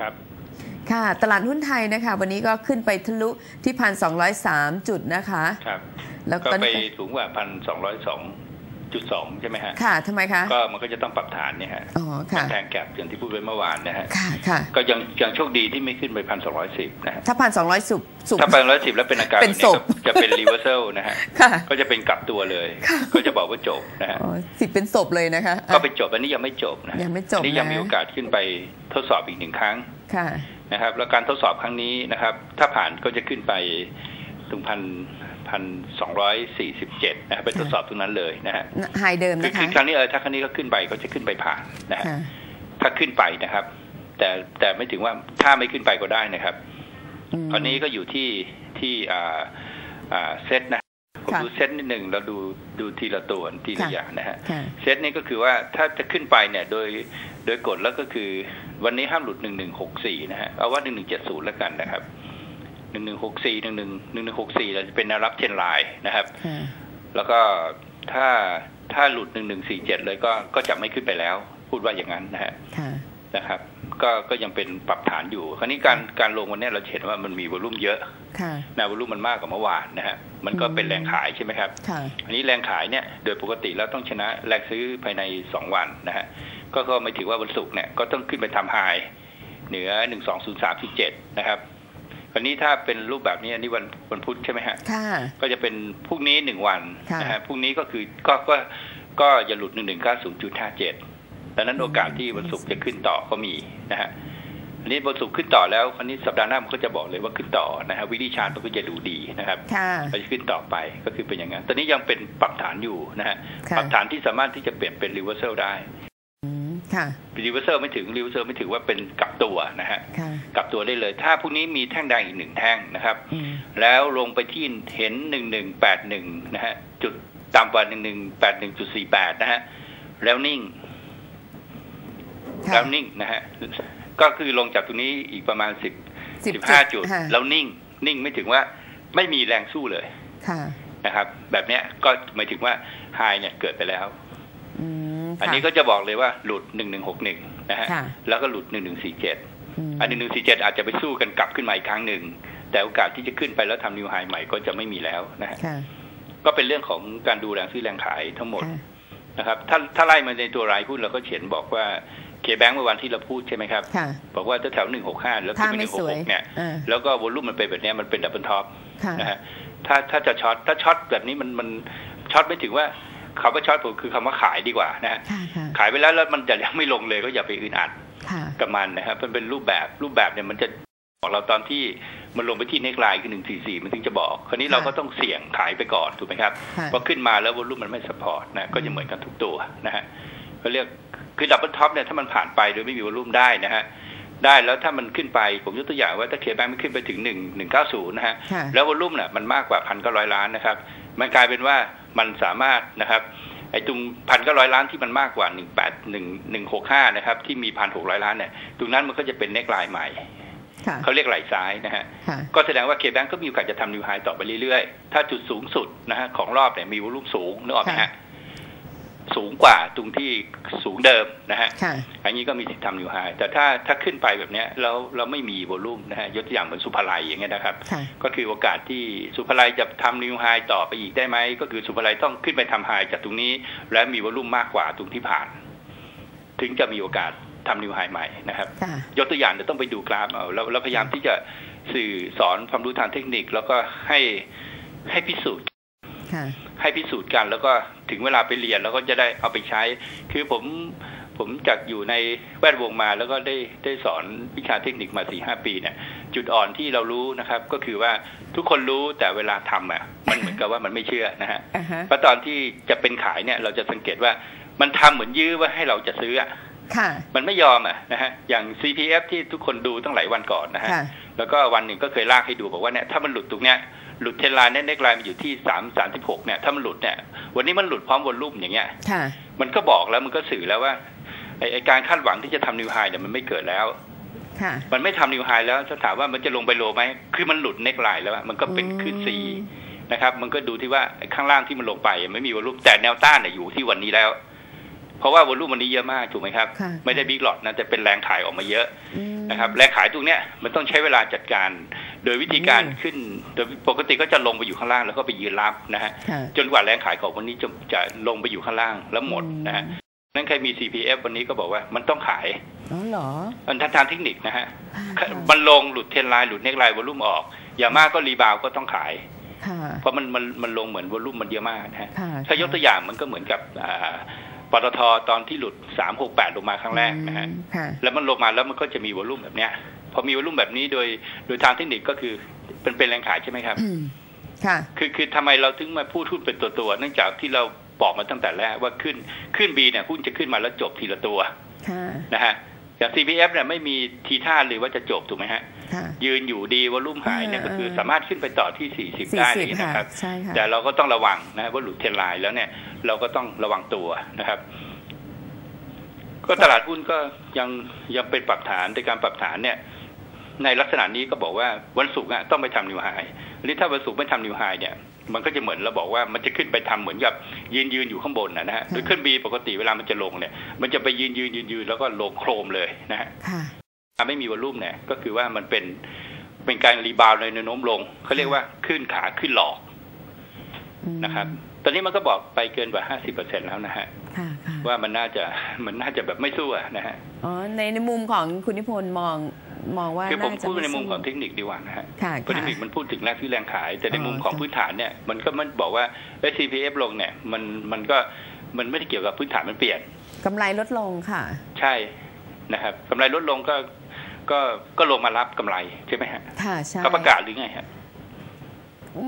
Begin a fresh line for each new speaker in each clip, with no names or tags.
ครับ
ค่ะ ตลาดหุ้นไทยนะคะ วันนี้ก็ขึ้นไปทะลุที่พันสองจุดนะคะ
ครับ
แล้ว
ก็
ตอน
ไป
นี้
สูงกว่าพันสองร้อยสอง จุดสองใช่ไหมฮะ
ค่ะทำไมคะ
ก็มันก็จะต้องปรับฐานเนี่ยฮะ
อ๋อค่ะ
แทงแก็บอย่างที่พูดไปเมื่อวานนะฮะ
ค่ะค่ะ
ก็ยังยังโชคดีที่ไม่ขึ้นไปพันสองร้อยสิบนะฮะ
ถ้าพันสองร้อยสุบสุบ
ถ้าไปร้อยสิบแล้วเป็นอาการ
เป็น
แบบ
ศ
นี้
พ
ก็จะเป็นรีเวอร์เซลนะฮะ
ค่ะ
ก็จะเป็นกลับตัวเลย
ค่ะ
ก็จะบอกว่าจบนะฮะ
อ๋อสิบเป็นศพเลยนะคะอะ
ก็ไปจบอันนี้ยังไม่จบนะ
ยังไม่จบ
อันนี้ยัง
นะ
มีโอกาสขึ้นไปทดสอบอีกหนึ่งครั้ง
ค่ะ
นะครับ แล้วการทดสอบครั้งนี้นะครับ ถ้าผ่านก็จะขึ้นไปถึงพัน พันสองร้อยสี่สิบเจ็ดนะครับไปทดสอบตรงนั้นเลยนะฮะ
ไฮเดิม
คือ
นะ
คื
คะ
อครั้งนี้เออถ้าครั้งนี้ก็ขึ้นไปก็จะขึ้นไปผ่านนะฮะ
ค่ะ
ถ้าขึ้นไปนะครับ แต่แต่ไม่ถึงว่าถ้าไม่ขึ้นไปก็ได้นะครับ
ม
ตอนนี้ก็อยู่ที่ที่อ่าอ่าเซตนะผม
ค่ะ
ดูเซตนิดหนึ่งเราดูดูทีละตัวทีละ
ค่ะ
อย่างนะฮะ
ค่ะ
เซตนี้ก็คือว่าถ้าจะขึ้นไปเนี่ยโดยโดยกฎแล้วก็คือ วันนี้ห้ามหลุดหนึ่งหนึ่งหกสี่นะฮะเอาว่าหนึ่งหนึ่งเจ็ดศูนย์แล้วกันนะครับ หนึ่งหนึ่งหกสี่หนึ่งหนึ่งหนึ่งหนึ่งหกสี่เราจะเป็นแนวรับเทรนไลน์นะครับ
ค่ะ
แล้วก็ถ้าถ้าหลุดหนึ่งหนึ่งสี่เจ็ดเลยก็ก็จะไม่ขึ้นไปแล้ว พูดว่าอย่างนั้นนะฮะ
ค่ะ
นะครับ ก็ก็ยังเป็นปรับฐานอยู่ คราวนี้การการลงวันนี้เราเห็นว่ามันมีวอลุ่มเยอะ
ค่ะ
นะวอลุ่มมันมากกว่าเมื่อวานนะฮะมันก็เป็นแรงขายใช่ไหมครับ
ค่ะ
อันนี้แรงขายเนี่ยโดยปกติแล้วต้องชนะแรงซื้อภายในสองวันนะฮะก็ก็ไม่ถือว่าวันศุกร์เนี่ยก็ต้องขึ้นไปทำไฮเหนือหนึ่งสองศูนย์สามที่เจ็ดนะครับครา วนี้ถ้าเป็นรูปแบบนี้อันนี้วันวันพุธใช่ไหมฮะ
ค่ะ
ก็จะเป็นพรุ่งนี้หนึ่งวัน
ค่ะ
นะฮะพรุ่งนี้ก็คือก็ก็ก็อย่าหลุดหนึ่งหนึ่งเก้าศูนย์จุดห้าเจ็ดดังนั้นโอกาสที่วันศุกร์จะขึ้นต่อก็มีนะฮะอันนี้วันศุกร์ขึ้นต่อแล้วคราวนี้สัปดาห์หน้ามันก็จะบอกเลยว่าขึ้นต่อนะฮะวิธีชาร์ตมันก็จะดูดีนะครับ
ค่ะ
ไปขึ้นต่อไปก็คือเป็นอย่างนั้นตอนนี้ยังเป็นปรับฐานอยู่นะฮะ
ค่ะ
ปรับฐานที่สามารถที่จะเปลี่ยนเป็น reversal ได้
อืม ค่ะ
reversal ไม่ถึง reversal ไม่ถือว่าเป็นกลับตัวนะฮะ
ค่ะ
กลับตัวได้เลย ถ้าพรุ่งนี้มีแท่งแดงอีกหนึ่งแท่งนะครับ
อืม
แล้วลงไปที่เห็นหนึ่งหนึ่งแปดหนึ่งนะฮะจุดต่ำกว่าหนึ่งหนึ่งแปดหนึ่งจุดสี่แปดนะฮะแล้วนิ่ง
ค่ะ
แล้วนิ่งนะฮะก็คือลงจากตรงนี้อีกประมาณสิบ
สิบ
สิบห้าจุด
ค่ะ
แล้วนิ่ง นิ่งไม่ถึงว่าไม่มีแรงสู้เลย
ค่ะ
นะครับ แบบเนี้ยก็หมายถึงว่าไฮเนี่ยเกิดไปแล้ว
อืม
อัน
ค่ะ
นี้ก็จะบอกเลยว่าหลุดหนึ่งหนึ่งหกหนึ่งนะฮะ
ค่ะ
แล้วก็หลุดหนึ่งหนึ่งสี่เจ็ด
ม
อันหนึ่งหนึ่งสี่เจ็ดอาจจะไปสู้กันกลับขึ้นมาอีกครั้งหนึ่งแต่โอกาสที่จะขึ้นไปแล้วทำนิวไฮใหม่ก็จะไม่มีแล้วนะฮะ
ค่ะ
ก็เป็นเรื่องของการดูแรงซื้อแรงขายทั้งหมด
ค่ะ
นะครับ ถ้าถ้าไล่มาในตัวรายหุ้นเราก็เขียนบอกว่าเคแบงเมื่อวันที่เราพูดใช่ไหมครับ
ค่ะ
บอกว่าแถวหนึ่งหกห้าแล้ว
ถ้า
ขึ้นไปห
ไม่
นึ่งห
ส
ก
วย
หกเนี่ย
อ่า
แล้วก็วอลุ่มมันเป็นแบบเนี้ยมันเป็นดับเบิลท็อป
ค่ะ
นะฮะถ้าถ้าจะช็อตถ้าช็อตแบบนี้มันมันช็อตไม่ถึงว่า คำว่าช็อตผมคือคำว่าขายดีกว่านะฮะ
ค่ะค่ะ
ขายไปแล้วแล้วมันจะยังไม่ลงเลยก็อย่าไปอึดอัด
ค่ะ
กับมันนะครับมันเป็นรูปแบบรูปแบบเนี่ยมันจะบอกเราตอนที่มันลงไปที่ neckline คือหนึ่งสี่สี่มันถึงจะบอก คราวนี้เราก็ต้องเสี่ยงขายไปก่อนถูกไหมครับ
ค่ะ
พอขึ้นมาแล้ว volume มันไม่ support นะก็จะเหมือนกันทุกตัวนะฮะเขาเรียกคือ double top เนี่ยถ้ามันผ่านไปโดยไม่มี volume ได้นะฮะได้แล้วถ้ามันขึ้นไปผมยกตัวอย่างว่าถ้า KBANK มันขึ้นไปถึงหนึ่งหนึ่งเก้าศูนย์นะฮะ
ค่ะ
แล้ว volume เนี่ยมันมากกว่าพันหกร้อยล้านนะครับ มันกลายเป็นว่ามันสามารถนะครับไอ้ตรงพันหกร้อยล้านที่มันมากกว่าหนึ่งแปดหนึ่งหนึ่งหกห้านะครับ ที่มีพันหกร้อยล้านเนี่ยตรงนั้นมันก็จะเป็นเน็กไลน์ใหม่
ค่ะ
เขาเรียกไหลซ้ายนะฮะ
ค่ะ
ก็แสดงว่าเคแบงก็มีโอกาสจะทำนิวไฮต่อไปเรื่อยๆ ถ้าจุดสูงสุดนะฮะของรอบเนี่ยมีวอลุ่มสูงนึกออกไหมฮะ สูงกว่าตรงที่สูงเดิมนะฮะ
ค่ะ
อันนี้ก็มีสิทธิ์ทำนิวไฮแต่ถ้าถ้าขึ้นไปแบบเนี้ยแล้วเราไม่มีวอลุ่มนะฮะยกตัวอย่างเหมือนสุภาลัยอย่างเงี้ยนะครับ
ค่ะ
ก็คือโอกาสที่สุภาลัยจะทำนิวไฮต่อไปอีกได้ไหม ก็คือสุภาลัยต้องขึ้นไปทำไฮจากตรงนี้ และมีวอลุ่มมากกว่าตรงที่ผ่าน ถึงจะมีโอกาสทำนิวไฮใหม่นะครับ
ค่ะ
ยกตัวอย่างเดี๋ยวต้องไปดูกราฟเอาเราเราพยายามที่จะสื่อสอนความรู้ทางเทคนิคแล้วก็ให้ให้พิสูจน์
ค่ะ
ให้พิสูจน์กัน แล้วก็ถึงเวลาไปเรียนแล้วก็จะได้เอาไปใช้ คือผมผมจากอยู่ในแวดวงมาแล้วก็ได้ได้สอนวิชาเทคนิคมาสี่ห้าปีเนี่ย จุดอ่อนที่เรารู้นะครับ ก็คือว่าทุกคนรู้แต่เวลาทำอะ มันเหมือนกับว่ามันไม่เชื่อนะฮะ
อ่าฮะ
เพราะตอนที่จะเป็นขายเนี่ยเราจะสังเกตว่ามันทำเหมือนยื้อว่าให้เราจะซื้ออะ
ค่ะ
มันไม่ยอมอะนะฮะอย่าง CPF ที่ทุกคนดูตั้งหลายวันก่อนนะฮะ
ค่ะ
แล้วก็วันหนึ่งก็เคยลากให้ดูบอกว่าเนี่ยถ้ามันหลุดตรงเนี้ย หลุดเทนไลน์เน็กไลน์มันอยู่ที่สามสามสิบหกเนี่ยถ้ามันหลุดเนี่ย วันนี้มันหลุดพร้อมวอลลุ่มอย่างเงี้ย
ค่ะ
มันก็บอกแล้วมันก็สื่อแล้วว่าไอ้ไอ้การคาดหวังที่จะทำนิวไฮเนี่ยมันไม่เกิดแล้ว
ค่ะ
มันไม่ทำนิวไฮแล้วถ้าถามว่ามันจะลงไปโลไหมคือมันหลุดเน็กไลน์แล้วอะมันก็เป็น
อืม
ขึ้นสีนะครับ มันก็ดูที่ว่าไอ้ข้างล่างที่มันลงไปไม่มีวอลลุ่มแต่แนวต้านเนี่ยอยู่ที่วันนี้แล้ว เพราะว่าวอลุ่มวันนี้เยอะมากถูกไหมครับ
ค่ะ
ไม่ได้บิ๊กหลอดนะแต่เป็นแรงขายออกมาเยอะ
อืม
นะครับ แรงขายตรงเนี้ยมันต้องใช้เวลาจัดการ โดยวิธีการ
อืม
ขึ้นโดยปกติก็จะลงไปอยู่ข้างล่างแล้วก็ไปยืนรับนะฮะ
ค่ะ
จนกว่าแรงขายของวันนี้จะจะลงไปอยู่ข้างล่างแล้วหมดนะฮะ
อืม
นั่นใครมี CPF วันนี้ก็บอกว่ามันต้องขาย
อ๋อเหรอ
มันทางทางเทคนิคนะฮะ
ค่ะ
มันลงหลุด trend line หลุด neckline volume ออก อย่ามากก็ rebound ก็ต้องขาย
ค่ะ
เพราะมันมันมันลงเหมือน volume มันเยอะมากนะฮะ
ค่ะ
ถ้ายกตัวอย่างมันก็เหมือนกับอ่าปตทตอนที่หลุด368ลงมาครั้งแรกนะฮะ
อืมค่ะ
แล้วมันลงมาแล้วมันก็จะมี volume แบบเนี้ย พอมี volume แบบนี้โดยโดยทางเทคนิคก็คือเป็นเป็นแรงขายใช่ไหมครับ
อืมค่ะ
คือคือทำไมเราถึงมาพูดหุ้นเป็นตัวตัวๆเนื่องจากที่เราบอกมาตั้งแต่แรกว่าขึ้นขึ้นบีเนี่ยหุ้นจะขึ้นมาแล้วจบทีละตัว
ค่ะ
นะฮะอย่าง CPF เนี่ยไม่มีทีท่าเลยว่าจะจบถูกไหมฮะ
ค่ะ
ยืนอยู่ดีวอลุ่มหายเนี่ย
เออ
ก็คือสามารถขึ้นไปต่อที่ 40
สี่
ได้
สิ
เล
บ
ย
ค่ะ
นะครับ
ใช่ค่ะ
แต่เราก็ต้องระวังนะว่าหลุดเทรนไลน์แล้วเนี่ยเราก็ต้องระวังตัวนะครับ ก็ตลาดหุ้นก็ยังยังเป็นปรับฐานในการปรับฐานเนี่ย ในลักษณะนี้ก็บอกว่าวันศุกร์อะต้องไปทำนิวไฮหรือถ้าวันศุกร์ไม่ทำ new high เนี่ยมันก็จะเหมือนเราบอกว่ามันจะขึ้นไปทำเหมือนกับยืนยืนอยู่ข้างบนนะนะฮะโดยขึ้นบีปกติเวลามันจะลงเนี่ย มันจะไปยืนยืนยืนยืนแล้วก็ลงโครมเลยนะฮะ
ค่ะ
ถ้าไม่มี volume เนี่ยก็คือว่ามันเป็นเป็นการ rebound ในแนวโน้มลงเขาเรียกว่าขึ้นขาขึ้นหลอก
อืม
นะครับ ตอนนี้มันก็บอกไปเกินกว่าห้าสิบเปอร์เซ็นต์แล้วนะฮะ
ค่ะค่ะ
ว่ามันน่าจะมันน่าจะแบบไม่สู้อะนะฮะ
อ๋อในในมุมของคุณนิพนธ์มอง มองว่า
คือผม
น่าจะ
พูดในมุม
ไสู้
ของเทคนิคดีกว่านะฮะ
ค่ะ
เพราะเทคนิคมันพูดถึงแรงที่แรงขาย แต่ใน
อ๋อ
มุมของ
ค่ะ
พื้นฐานเนี่ยมันก็มันบอกว่า CPF ลงเนี่ยมันมันก็มันไม่ได้เกี่ยวกับพื้นฐานมันเปลี่ยน
กำไรลดลงค่ะ
ใช่นะครับกำไรลดลงก็ก็ก็ลงมารับกำไรใช่ไหมฮะ
ค่ะใช่
เขาประกาศหรือไงฮะ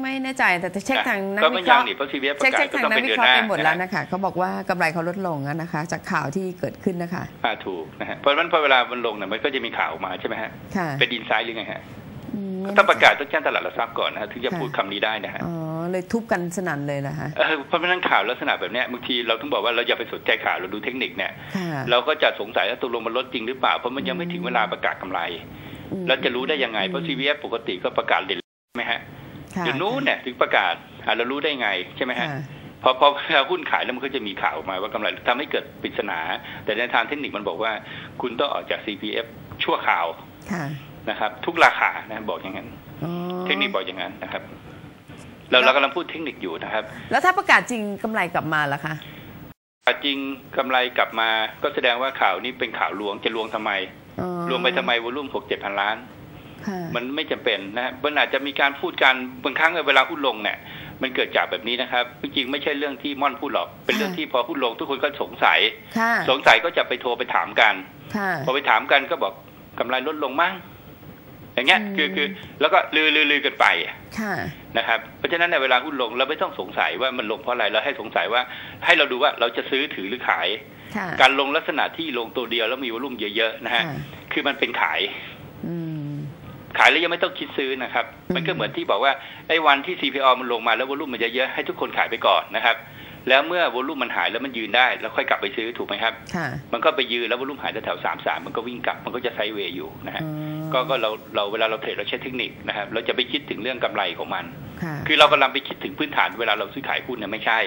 ไม่แน่ใจแต่จะเช็คทางนัก
ก็
วิ
ไม่
เค
ยั
ราะ
ง
ห์
นี่เพราะ CPF ป
เช็ค
ระกาศ
เช็ค
ก็
ทาง
ต้อง
นัก
เป็น
วิ
เดือ
เคนราะ
ห
ห์
น้า
ไปหมดแล้ว
นะฮะ
นะคะเขาบอกว่ากำไรเขาลดลงอะนะคะ จากข่าวที่เกิดขึ้นนะคะ
อ่าถูกนะฮะเพราะฉะนั้นพอเวลามันลงเนี่ยมันก็จะมีข่าวออกมาใช่ไหมฮะ
ค่ะ
เป็นอินไซด์หรือไงฮะ
อืม
ต้องประกาศต้องแจ้งตลาดหลักทรัพย์ก่อนนะฮะถึงจะพูดคำนี้ได้นะฮะ
อ๋อเลยทุบกันสนั่นเลยนะคะ
เออเพราะฉะนั้นข่าวลักษณะแบบเนี้ยบางทีเราต้องบอกว่าเราอย่าไปสนใจข่าวเราดูเทคนิคเนี่ย
ค่ะ
เราก็จะสงสัยว่าตกลงมันลดจริงหรือเปล่าเพราะมันยังไม่ถึงเวลาประกาศกำไร
อืม
เราจะรู้ได้ยังไงเพราะ CVF ปกติก็ประกาศเด่นใช่ไหมฮะ
ค่ะ
เดี๋ยวนู้นเนี่ยถึงประกาศอะเรารู้ได้ไงใช่ไหมฮะ
ค่ะ
พอพอเวลาหุ้นขายแล้วมันก็จะมีข่าวออกมาว่ากำไรทำให้เกิดปริศนา แต่ในทางเทคนิคมันบอกว่า คุณต้องออกจาก CPF ชั่วคราว
ค่ะ
นะครับ ทุกราคานะบอกอย่างนั้น
อ๋อ
เทคนิคบอกอย่างนั้นนะครับเราเรากำลังพูดเทคนิคอยู่นะครับ
แล้วถ้าประกาศจริงกำไรกลับมาล่ะคะ
จริงกำไรกลับมา ก็แสดงว่าข่าวนี้เป็นข่าวลวงจะลวงทำไม
อ๋อ
ลวงไปทำไมวอลุ่มหกเจ็ดพันล้าน
ค่ะ
มันไม่จำเป็นนะฮะมันอาจจะมีการพูดกันบางครั้งเวลาหุ้นลงเนี่ยมันเกิดจากแบบนี้นะครับ จริงๆไม่ใช่เรื่องที่ม่อนพูดหรอก เป็นเรื่องที่พอหุ้นลงทุกคนก็สงสัย
ค่ะ
สงสัยก็จะไปโทรไปถามกัน
ค่ะ
พอไปถามกันก็บอกกำไรลดลงมั้ง อย่างเงี้ย
อืม
คือคือแล้วก็ลือลือลือกันไป
ค่ะ
นะครับ เพราะฉะนั้นในเวลาหุ้นลงเราไม่ต้องสงสัยว่ามันลงเพราะอะไรเราให้สงสัยว่า ให้เราดูว่าเราจะซื้อถือหรือขาย
ค่ะ
การลงลักษณะที่ลงตัวเดียวแล้วมีวอลุ่มเยอะๆนะฮะ
ค่ะ
คือมันเป็นขาย
อืม
ขายแล้วยังไม่ต้องคิดซื้อนะครับ
อืม
มันก็เหมือนที่บอกว่าไอ้วันที่ CPO มันลงมาแล้ววอลุ่มมันเยอะๆให้ทุกคนขายไปก่อนนะครับ แล้วเมื่อวอลุ่มมันหายแล้วมันยืนได้ แล้วค่อยกลับไปซื้อถูกไหมครับ
ค่ะ
มันก็ไปยืนแล้ววอลุ่มหายแถวสามสามมันก็วิ่งกลับมันก็จะไซด์เวย์อยู่นะฮะ
อ๋อ
ก็ก็เราเราเวลาเราเทรดเราใช้เทคนิคนะครับเราจะไปคิดถึงเรื่องกำไรของมัน
ค่ะ
คือเรากำลังไปคิดถึงพื้นฐานเวลาเราซื้อขายหุ้นเนี่ยไม่ใช่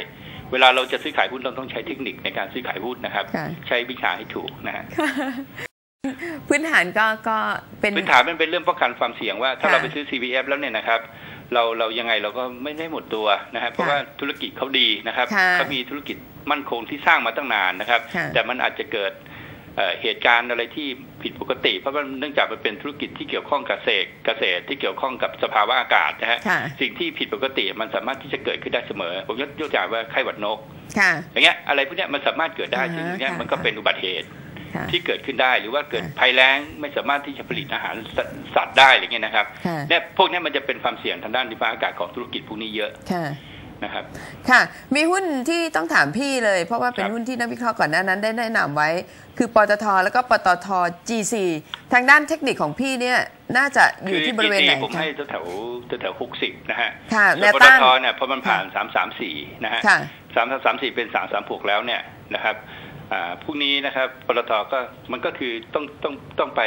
เวลาเราจะซื้อขายหุ้นเราต้องใช้เทคนิคในการซื้อขายหุ้นนะครับ
ค่ะ
ใช้วิชาให้ถูกนะฮะ
พื้นฐานก็ก็เป็น
พื้นฐานมันเป็นเรื่องป้องกันความเสี่ยงว่า ถ้า
ค่ะ
เราไปซื้อ CPF แล้วเนี่ยนะครับ เราเรายังไงเราก็ไม่ได้หมดตัวนะครับ เพราะ
ค่ะ
ว่าธุรกิจเขาดีนะครับ
ค่ะ
เขามีธุรกิจมั่นคงที่สร้างมาตั้งนานนะครับ
ค่ะ
แต่มันอาจจะเกิดเอ่อเหตุการณ์อะไรที่ผิดปกติ เพราะว่าเนื่องจากมันเป็นธุรกิจที่เกี่ยวข้องกับเกษตรเกษตรที่เกี่ยวข้องกับสภาวะอากาศนะฮะ
ค่ะ
สิ่งที่ผิดปกติมันสามารถที่จะเกิดขึ้นได้เสมอ ผมยกตัวอย่างว่าไข้หวัดนก
ค่ะ
อย่างเงี้ยอะไรพวกเนี้ยมันสามารถเกิดได้
อ่า
ซึ่งอย่างเงี้ย
ค่ะ
มันก็เป็นอุบัติเหตุ
ค่ะ
ที่เกิดขึ้นได้หรือว่าเกิด
ค่ะ
ภัยแล้งไม่สามารถที่จะผลิตอาหารสสัตว์ได้อะไรเงี้ยนะครับ
ค่ะ
เนี่ยพวกเนี้ยมันจะเป็นความเสี่ยงทางด้านดินฟ้าอากาศของธุรกิจพวกนี้เยอะ
ค่ะ
นะครับ
ค่ะ มีหุ้นที่ต้องถามพี่เลย เพราะว่าเป็น
ครับ
หุ้นที่นักวิเคราะห์ก่อนหน้านั้นได้แนะนำไว้ คือปตทแล้วก็ปตท G4 ทางด้านเทคนิคของพี่เนี่ยน่าจะอยู่ที่บริเวณไหน
ผม
คะ
ให้แถวๆแถวหกสิบนะฮะ
ค่ะ
ส่
แน
วน
ว
ปต
ต้าน
ทเนี่ยพอมันผ่านสามสามสี่นะฮะ
ค่ะ
สามสามสี่เป็นสามสามหกแล้วเนี่ยนะครับ อ่าพรุ่งนี้นะครับปตทก็มันก็คือต้องต้องต้องไป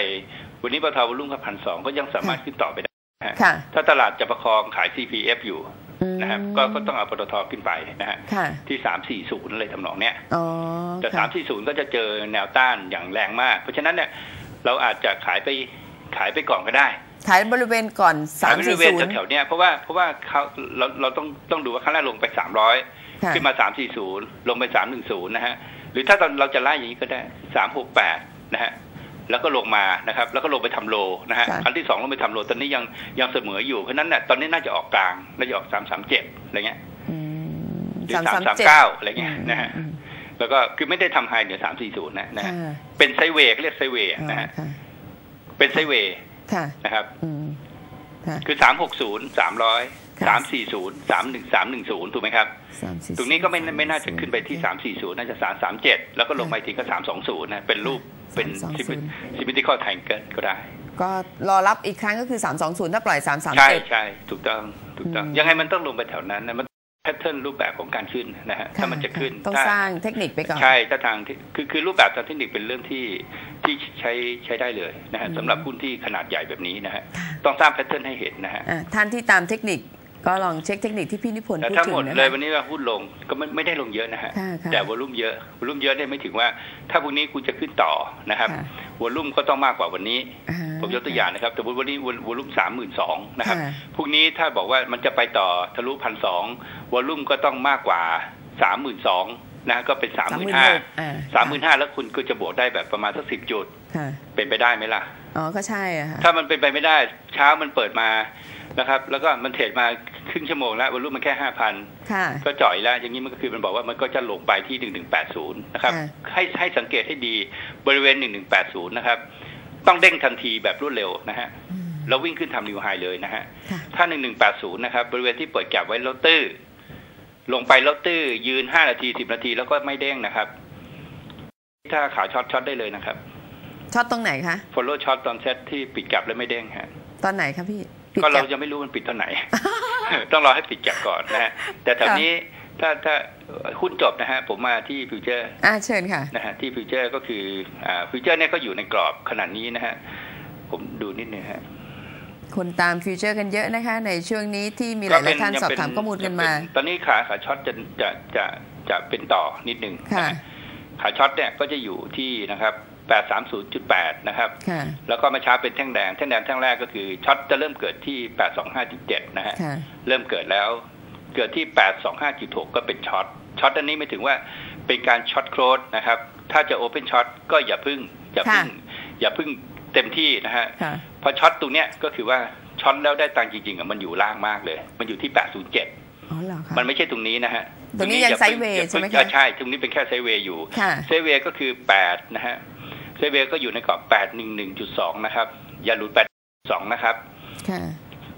วันนี้ปตทวอลุ่มก็พันสองก็ยังสามารถขึ้นต่อไปได้นะฮะ
ค่ะ
ถ้าตลาดจะประคองขาย CPF อยู่
อืม
นะครับก็ก็ต้องเอาปตทขึ้นไปนะฮะ
ค่ะ
ที่สามสี่ศูนย์อะไรทำนองเนี้ย
อ๋อ
แต่
ค่ะ
สามสี่ศูนย์ก็จะเจอแนวต้านอย่างแรงมาก เพราะฉะนั้นเนี่ยเราอาจจะขายไปขายไปก่อนก็ได้
ขายบริเวณก่อนสา
ขาย
ม
บ
สี่
ริเวณ
ศูนย์
แถวๆเนี้ยเพราะว่าเพราะว่าเขาเราเราต้องต้องดูว่าข้างแรกลงไปสามร้อย
ค่ะ
ขึ้นมาสามสี่ศูนย์ลงไปสามหนึ่งศูนย์นะฮะห รือถ้าตอนเราจะไล่อย่างนี้ก็ได้สามหกแปดนะฮะแล้วก็ลงมานะครับ แล้วก็ลงไปทำโลนะฮะ
ค่ะ
ครั้งที่สองลงไปทำโลตอนนี้ยังยังเสมออยู่เพราะฉะนั้นเนี่ยตอนนี้น่าจะออกกลางน่าจะออกสามสามเจ็ดอะไรเงี้ย
อืม
หรือ
สาม
สาม
สาม
สาม
เจ็ด
เก้าอะไรเงี้ยนะฮะ
อืม
แล้วก็คือไม่ได้ทำไฮเหนือสามสี่ศูนย์นะนะฮะ
ค่ะ
เป็นไซด์เวย์เรียกไซด์เวย์
อ๋อ
นะฮะ
ค่ะ
เป็นไซด์เวย์
ค่ะ
นะครับ
อืมค่ะ
คือสามหกศูนย์สามร้อย
ค่ะ
สามสี่ศูนย์สามหนึ่งสามหนึ่งศูนย์ถูกไหมครับ
สามสี่
ตรงนี้ก็ไม่ไม่น่าจะ
ศูย์
ขึ้นไปที่สามสี่ศูนย์น่าจะสามสามเจ็ดแล้วก็ลงไปทีก็สามสองศูนย์นะเป็นรูปเป็น
320
ซิมิติคอลแทงเกิลก็ได้
ก็รอรับอีกครั้งก็คือ320ถ้าปล่อย337
ใช่ใช่ถูกต้องถูกต้อง
อืม
ยังไงมันต้องลงไปแถวนั้นนะมันแพทเทิร์นรูปแบบของการขึ้นนะฮะถ้ามันจะขึ้น
ต้อง
ถ้า
สร้างเทคนิคไปก่อน
ใช่ถ้าทางที่คือคือรูปแบบทางเทคนิคเป็นเรื่องที่ที่ใช้ใช้ได้เลยนะฮะ
อืม
สำหรับหุ้นที่ขนาดใหญ่แบบนี้นะฮะ
ค่ะ
ต้องสร้างแพทเทิร์นให้เห็นนะฮะ
อะท่านที่ตามเทคนิค ก็ลองเช็คเทคนิคที่พี่นิพนธ์
แต่
พูด
ถ้า
ถึ
หม
ง
ด
นะ
เลย
คะ
วันนี้ว่าหุ้นลงก็ไม่ไม่ได้ลงเยอะนะฮะ
ค่ะค่ะ
แต่วอลุ่มเยอะวอลุ่มเยอะเนี่ยไม่ถึงว่าถ้าพรุ่งนี้คุณจะขึ้นต่อนะครับ
ค่ะ
วอลุ่มก็ต้องมากกว่าวันนี้
อ่า
ผมยกตัวอย่างนะครับแต่วันนี้วอลุ่มสามหมื่นสองนะครับ
ค่ะ
พรุ่งนี้ถ้าบอกว่ามันจะไปต่อทะลุพันสองวอลุ่มก็ต้องมากกว่าสามหมื่นสองนะก็เป็นสามหมื่นห้า
36,000อ่า
สามหมื่นห้าแล้วคุณก็จะบวกได้แบบประมาณสักสิบจุด
ค่ะ
เป็นไปได้ไหมล่ะ
อ๋อก็ใช่อะค่ะ
ถ้ามันเป็นไปไม่ได้ เช้ามันเปิดมา นะครับ แล้วก็มันเทรดมาครึ่งชั่วโมงแล้ววอลุ่มมันแค่ห้าพัน
ค่ะ
ก็จ่อยแล้วอย่างนี้มันก็คือมันบอกว่ามันก็จะลงไปที่หนึ่งหนึ่งแปดศูนย์นะครับ
ค่ะ
ให้ให้สังเกตให้ดีบริเวณหนึ่งหนึ่งแปดศูนย์นะครับ ต้องเด้งทันทีแบบรวดเร็วนะฮะ
อืม
แล้ววิ่งขึ้นทำนิวไฮเลยนะฮะ
ค่ะ
ถ้าหนึ่งหนึ่งแปดศูนย์นะครับบริเวณที่เปิด gap ไว้แล้วตื้อลงไปแล้วตื้อยืนห้านาทีสิบนาทีแล้วก็ไม่เด้งนะครับ ถ้าขา short short ได้เลยนะครับ
short ตรงไหนคะ
follow ช็อตตอนเซตที่ปิดแก็บแล้วไม่เด้งฮะ
ตอนไหนคะพี่ปิด
ก็เรา
แป
จะไม่รู้มันปิดเท่าไหน ต้องรอให้ปิด gap ก่อนนะฮะแต่แถวนี้ถ้าถ้าหุ้นจบนะฮะผมมาที่ future อ่า
เชิญค่ะ
นะฮะที่ future ก็คืออ่า future เนี่ยก็อยู่ในกรอบขนาดนี้นะฮะผมดูนิดนึงฮะ
คนตาม future กันเยอะนะคะ ในช่วงนี้ที่มีหลายๆท่าน
ยัง
สอบ
เป็น
ถามข้อมูลกันมา
ยังเป็นตอนนี้ขาขา short จะจะจะจะเป็นต่อนิดนึง
ค่ะ
นะฮะขา short เนี่ยก็จะอยู่ที่นะครับ 830.8 นะครับ
ค่ะ
แล้วก็มาช้าเป็นแท่งแดง แท่งแดงแท่งแรกก็คือ short จะเริ่มเกิดที่ 825.7 นะฮะ
ค่ะ
เริ่มเกิดแล้ว เกิดที่ 825.6 ก็เป็น short short อันนี้ไม่ถึงว่าเป็นการ short close นะครับ ถ้าจะ open short ก็อย่าพึ่ง อย่าพึ่ง อย่าพึ่งเต็มที่นะฮะ
ค่ะ
เพราะ short ตรงเนี้ยก็คือว่า short แล้วได้ตังค์จริงๆอะมันอยู่ล่างมากเลย มันอยู่ที่ 807
อ๋อเหรอคะ
มันไม่ใช่ตรงนี้นะฮะ
ตรงนี้ยัง
อา
sideway
อย่า
ใช่ไหม
เพิ่ง
คะ
ใช่ ตรงนี้เป็นแค่ sideway อยู่
ค่ะ
sideway ก็คือ8นะฮะ sideway ก็อยู่ในกรอบ 811.2 นะครับ อย่าหลุด 8.2 นะครับ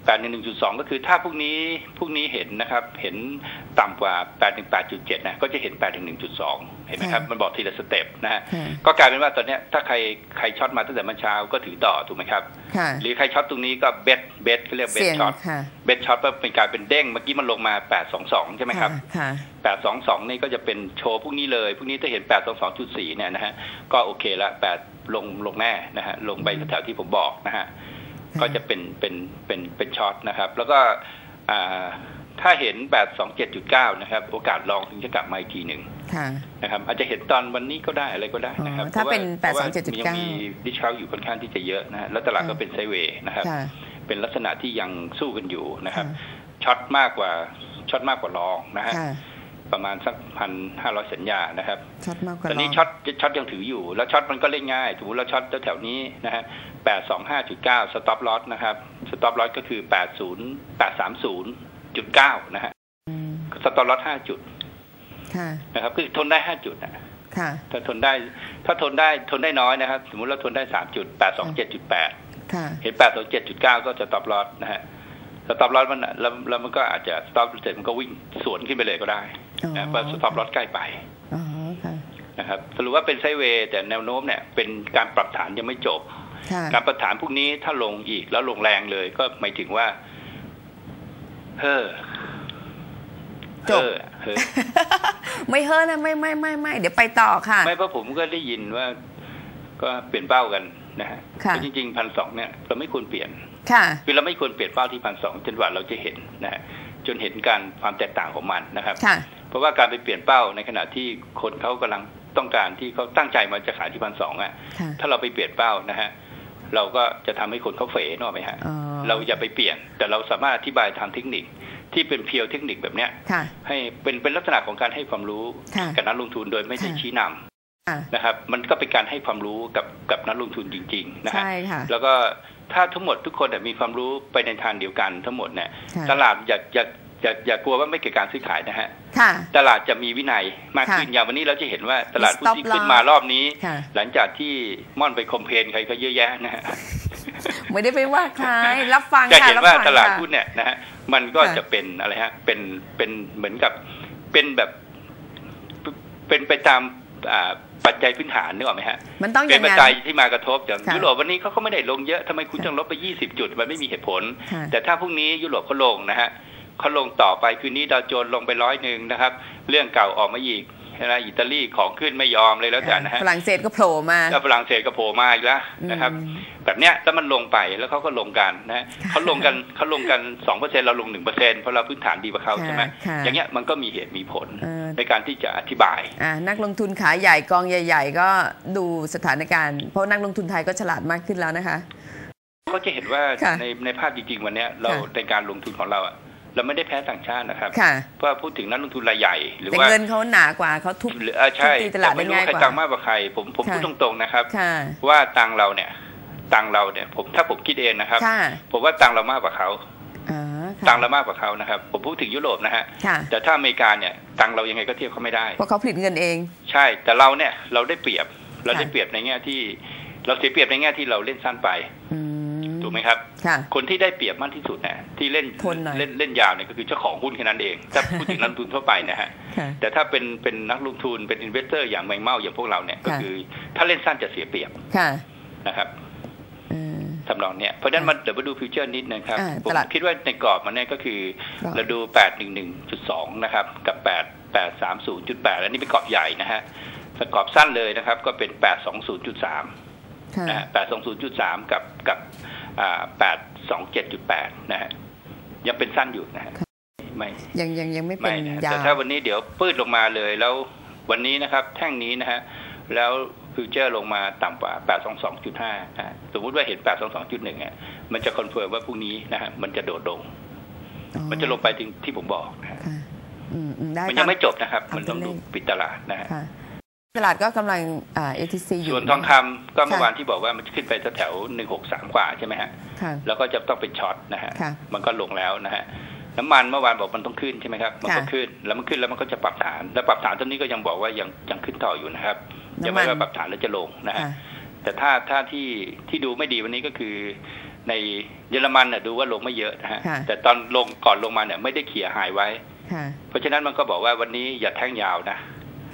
ค่ะ
811.2 ก็คือถ้าพรุ่งนี้พรุ่งนี้เห็นนะครับ เห็นต่ำกว่า 818.7 นะ ก็จะเห็น 811.2เห็นไหมครับ
ค่ะ
มันบอกทีละ step นะฮะ
ค่ะ
ก็กลายเป็นว่าตอนเนี้ยถ้าใครใคร short มาตั้งแต่เมื่อเช้าก็ถือต่อถูกไหมครับ
ค่ะ
หรือใคร short ตรงนี้ก็เบสเบสเขาเรียกเบส
เสี่ยง
short
ค่ะ
เบส short ก็เป็นการเป็นเด้ง เมื่อกี้มันลงมา 822 ใช่ไหมครับ
ค่ะ
822 นี่ก็จะเป็นโชว์พรุ่งนี้เลยพรุ่งนี้ถ้าเห็น 822.4 เนี่ยนะฮะ ก็โอเคละ 8 ลงลงแน่นะฮะ ลงไปแถวๆที่ผมบอกนะฮะ
ค่ะ
ก็จะเป็นเป็นเป็นเป็น short นะครับ แล้วก็อ่าถ้าเห็น827.9นะครับ โอกาส long ถึงจะกลับมาอีกทีหนึ่ง
ค่ะ
นะครับ อาจจะเห็นตอนวันนี้ก็ได้อะไรก็ได้นะครับ
อ๋อถ้าเป็น
พระว่
827.9
ยังมีดิชาอยู่ค่อนข้างที่จะเยอะนะฮะแล้วตลาดก็
ค่ะ
เป็นไซด์เวย์นะครับ
ค่ะ
เป็นลักษณะที่ยังสู้กันอยู่นะครับ
ค่ะ
short มากกว่า short มากกว่า long นะฮะ
ค่ะ
ประมาณสักพันห้าร้อยสัญญานะครับ
short มากกว่า
ตอนนี้
ลง
short short ยังถืออยู่ แล้ว short มันก็เล่นง่ายสมมติเรา short แถวๆนี้นะฮะแปดสองห้าจุดเก้า stop loss นะครับ stop loss ก็คือแปดศูนย์แปดสามศูนย์จุดเก้านะฮะ
อืม
stop loss ห้าจุด
ค่ะ
นะครับคือทนได้ห้าจุดนะ
ค่ะ
ถ้าทนได้ ถ้าทนได้ทนได้น้อยนะครับ สมมติเราทนได้สามจุดแปดสองเจ็ดจุดแปด
ค่ะ
เห็นแปดสองเจ็ดจุดเก้าก็ stop loss นะฮะ stop loss มันแล้วแล้วมันก็อาจจะ stop เสร็จมันก็วิ่งสวนขึ้นไปเลยก็ได้
อ๋อ
นะเพราะ stop loss ใกล้ไป
อ๋อค่ะ
นะครับสรุปว่าเป็นไซด์เวย์แต่แนวโน้มเนี่ยเป็นการปรับฐานยังไม่จบ
ค่ะ
การปรับฐานพวกนี้ถ้าลงอีกแล้วลงแรงเลย ก็หมายถึงว่า เฮ้อ
จบ
เฮ้อเฮ้อ
ไม่เฮ้อนะไม่ไม่ไม่ไม่เดี๋ยวไปต่อค่ะ
ไม่เพราะผมก็ได้ยินว่า ก็เปลี่ยนเป้ากันนะฮะ
ค่ะ
แต่จริงๆพันสองเนี่ยเราไม่ควรเปลี่ยน
ค่ะ
คือเราไม่ควรเปลี่ยนเป้าที่พันสองจนกว่าเราจะเห็นนะฮะจนเห็นการความแตกต่างของมันนะครับ
ค่ะ
เพราะว่าการไปเปลี่ยนเป้าในขณะที่คนเขากำลังต้องการที่เขาตั้งใจมาจะขายที่พันสองอะ
ค่ะ
ถ้าเราไปเปลี่ยนเป้านะฮะเราก็จะทำให้คนเขาเฟ๋นกออกไหมฮะ
อ๋อ
เราอย่าไปเปลี่ยน แต่เราสามารถอธิบายทางเทคนิคที่เป็นเพียวเทคนิคแบบเนี้ย
ค่ะ
ให้เป็นเป็นลักษณะของการให้ความรู้
ค่ะ
กับนักลงทุนโดยไม่ได้
ค่ะ
ชี้นำ
ค่ะ
นะครับ มันก็เป็นการให้ความรู้กับกับนักลงทุนจริง ๆ นะฮะ
ใช่ค่ะ
แล้วก็ถ้าทั้งหมดทุกคนเนี่ยมีความรู้ไปในทางเดียวกันทั้งหมดเนี่ย
ค่ะ
ตลาดอย่าอย่า อย่าอย่ากลัวว่าไม่เกิดการซื้อขายนะฮะ
ค่ะ
ตลาดจะมีวินัยมากขึ้น
ค่ะ
อย่างวันนี้เราจะเห็นว่าตลาดหุ้น
stop
ที่ขึ้น
loss
มารอบนี้
ค่ะ
หลังจากที่ม่อนไปคอมเพลนใครก็เยอะแยะนะฮะ
ไม่ได้ไปว่าใครรับฟัง
จะ
ค่ะ
เห็น
รับ
ว่า
ฟัง
ตลาด
ค่ะ
หุ้นเนี่ยนะฮะมันก็
ค่ะ
จะเป็นอะไรฮะเป็นเป็นเหมือนกับเป็นแบบเป็นไปตามอ่าปัจจัยพื้นฐานนึกออกไหมฮะ
มันต้องอ
เป็น
ย่าง
ปัจ
นั้น
จัยที่มากระทบอย่าง
ค่ะ
ยุโรปวันนี้เขาก็ไม่ได้ลงเยอะทำไมคุณ
ค่ะ
ต้องลบไป 20 จุด มันไม่มีเหตุผล
ค่ะ
แต่ถ้าพรุ่งนี้ยุโรปเขาลงนะฮะ เขาลงต่อไปคืนนี้ดาวโจนส์ลงไปร้อยหนึ่งนะครับ เรื่องเก่าออกมาอีกนะอิตาลีของขึ้นไม่ยอมเลยแล้วแต่นะฮะ
ฝรั่งเศสก็โผล่มา
แล้วฝรั่งเศสก็โผล่มาอีกแล้วนะครับ
อืม
แบบเนี้ยแล้วมันลงไปแล้วเขาก็ลงกันนะ
ค่ะ
เขาลงกันเขาลงกันสองเปอร์เซ็นเราลงหนึ่งเปอร์เซ็นเพราะเราพื้นฐานดีกว่าเขาใช่ไหม
ค่ะ
อย่างเงี้ยมันก็มีเหตุมีผล
เออ
ในการที่จะอธิบาย
อ่านักลงทุนขาใหญ่กองใหญ่ ๆ ก็ดูสถานการณ์ เพราะนักลงทุนไทยก็ฉลาดมากขึ้นแล้วนะคะ
ก็จะเห็นว่า
ค่ะ
ในในภาพจริงๆวันเนี้ยเรา
ค่ะ
ในการลงทุนของเราอะ เราไม่ได้แพ้ต่างชาตินะครับ
ค่ะ
เพราะว่าพูดถึงนักลงทุนรายใหญ่ หรือ
แต่
ว่า
เงินเขาหนากว่าเขาทุบ
หรือเออใช่
ทุบตีตลาด
แต่ไม่รู้
ได้ง่าย
ใคร
กว่า
ตังค์มากกว่าใคร ผมผม
ค่ะ
พูดตรงๆนะครับ
ค่ะ
ว่าตังค์เราเนี่ยตังค์เราเนี่ย ผมถ้าผมคิดเองนะครับ
ค่ะ
ผมว่าตังค์เรามากกว่าเขา
อ่า
ตัง
ค่ะ
ค์เรามากกว่าเขานะครับ ผมพูดถึงยุโรปนะฮะ
ค่ะ
แต่ถ้าอเมริกาเนี่ยตังค์เรายังไงก็เทียบเขาไม่ได้
เพราะเขาผลิตเงินเอง
ใช่ แต่เราเนี่ยเราได้เปรียบเรา
ค่ะ
ได้เปรียบในแง่ที่ เราเสียเปรียบในแง่ที่เราเล่นสั้นไป
อืม
ถูกไหมครับ
ค่ะ
คนที่ได้เปรียบมากที่สุดเนี่ยที่เล่น
ทนหน่อย
เล่นเล่นยาวเนี่ยก็คือเจ้าของหุ้นแค่นั้นเอง ถ้าพูดถึงนักลงทุนทั่วไปนะฮะ
ค่ะ
แต่ถ้าเป็นเป็นนักลงทุนเป็น investor อย่างแมงเม่าอย่างพวกเราเนี่ยก็
ค่ะ
คือ ถ้าเล่นสั้นจะเสียเปรียบ
ค่ะ
นะครับ
อืม
ทำนองเนี้ยเพราะฉะนั้นมันเดี๋ยวมาดู future นิดนะครับ
อ่า
ผม
ตลาด
คิดว่าในกรอบมันเนี่ยก็คือ
กรอบ
เราดู 811.2 นะครับ กับ 8 830.8 อันนี้เป็นกรอบใหญ่นะฮะแต่กรอบสั้นเลยนะครับ ก็เป็น 820.3
ค่ะ
นะฮะ820.3 กับกับ อ่า827.8นะฮะยังเป็นสั้นอยู่นะฮะไม่
ยังยังยังไม่เป็
ไม่
น
นะ
ยา
แต่ถ้าววันนี้เดี๋ยวปืดลงมาเลยแล้ววันนี้นะครับ แท่งนี้นะฮะแล้วฟิวเจอร์ลงมาต่ำกว่า 822.5นะฮะสมมุติว่าเห็น 822.1อะมันจะ confirm ว่าพรุ่งนี้นะฮะมันจะโดดลง
อ๋อ
มันจะลงไปถึงที่ผมบอกนะฮะ
ค่ะอืมอืมได้
มันยัง
ตา
ไม่จบนะครับ
ตาม
มันต้องดู
ตัวเลข
ปิดตลาดนะฮะ
ค่ะ ตลาดก็กำลังอ่า ATC อยู่
ส่วนทองคำก็เมื่อวานที่บอกว่ามันจะขึ้นไปแถวหนึ่งหกสามกว่าใช่ไหมฮะ
ค่ะ
แล้วก็จะต้องเป็น short นะฮะ
ค่ะ
มันก็ลงแล้วนะฮะน้ำมันเมื่อวานบอกมันต้องขึ้นใช่ไหมครับมันก็
ค่ะ
ขึ้นแล้วมันขึ้นแล้วมันก็จะปรับฐาน แล้วปรับฐานตอนนี้ก็ยังบอกว่ายังยังขึ้นต่ออยู่นะครับยังไม่
น้ำมัน
ว่าปรับฐานแล้วจะลงนะฮะ
ค่ะ
แต่ถ้าถ้าที่ที่ดูไม่ดีวันนี้ก็คือ ในเยอรมันน่ะดูว่าลงไม่เยอะนะฮะ
ค่ะ
แต่ตอนลงก่อนลงมาเนี่ยไม่ได้เขี่ยหายไว้
ค่ะ
เพราะฉะนั้นมันก็บอกว่าวันนี้อย่าแท่งยาวนะ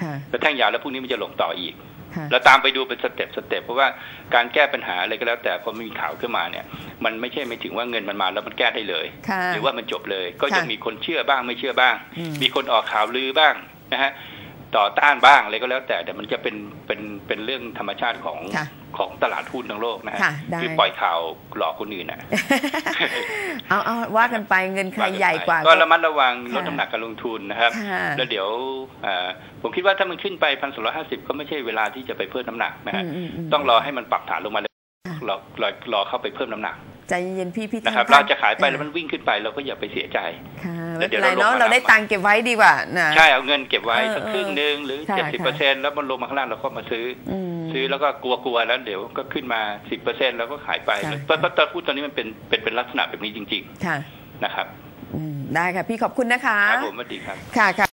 ค่ะ
แล้วแท่งยาวแล้วพรุ่งนี้มันจะลงต่ออีก
ค่ะ
เราตามไปดูเป็นสเต็ปสเต็ปเพราะว่าการแก้ปัญหาอะไรก็แล้ว แต่พอมีข่าวขึ้นมาเนี่ย มันไม่ใช่ไม่ถึงว่าเงินมันมาแล้วมันแก้ได้เลย
ค่ะ
หรือว่ามันจบเลยก็
ค่ะ
ยังมีคนเชื่อบ้างไม่เชื่อบ้าง
อืม
มีคนออกข่าวลือบ้างนะฮะต่อต้านบ้างอะไรก็แล้วแต่แต่มันจะเป็นเป็นเป็นเรื่องธรรมชาติของ
ค่ะ
ของตลาดหุ้นทั้งโลกนะฮะ
ค่ะได้
คือปล่อยข่าวหลอกคนอื่นนะ
เอาเอาว่ากันไปเงินใครใหญ่กว่า
ก็ระมัดระวังลด
ค่ะ
น้ำหนักการลงทุนนะครับ
ค่ะ
แล้วเดี๋ยวเอ่อผมคิดว่าถ้ามันขึ้นไปพันสองร้อยห้าสิบก็ไม่ใช่เวลาที่จะไปเพิ่มน้ำหนักนะฮะ
มมม
ต้องรอให้มันปรับฐานลงมาเลย
ค่ะ
รอรอรอเข้าไปเพิ่มน้ำหนัก
ใจเย็นๆพี่พี่
นะครับ
ท่
เราจะขายไป
ออ
แล้วมันวิ่งขึ้นไปเราก็อย่าไปเสียใจ
ค่ะ
แล้
ไม่
วเดี๋
เป็
ย
น
ว
ไร
เราลง
เนาะ
มา
เราได้
รับ
ตังค์เก็บไว้ดีกว่านะ
ใช่เอาเงินเก็บไว้
เออ
สักครึ่งหนึ่งหรือ
ค่ะ
เจ็ดสิบเปอร์เซ็นต์แล้วมันลงมาข้างล่างเราก็มาซื้อ
อืม
อซื้อแล้วก็กลัวๆแล้วเดี๋ยวก็ขึ้นมาสิบเปอร์เซ็นต์แล้วก็ขายไป
ค่ะ
เพราะเพราะตอนพูดตอนนี้มันเป็นเป็นเป็นลักษณะแบบนี้จริง
ค่ะ
ๆนะครับ
อืมได้ค่ะ พี่ขอบคุณนะคะ
ครับผมสวัสดีครับ
ค่ะค่ะ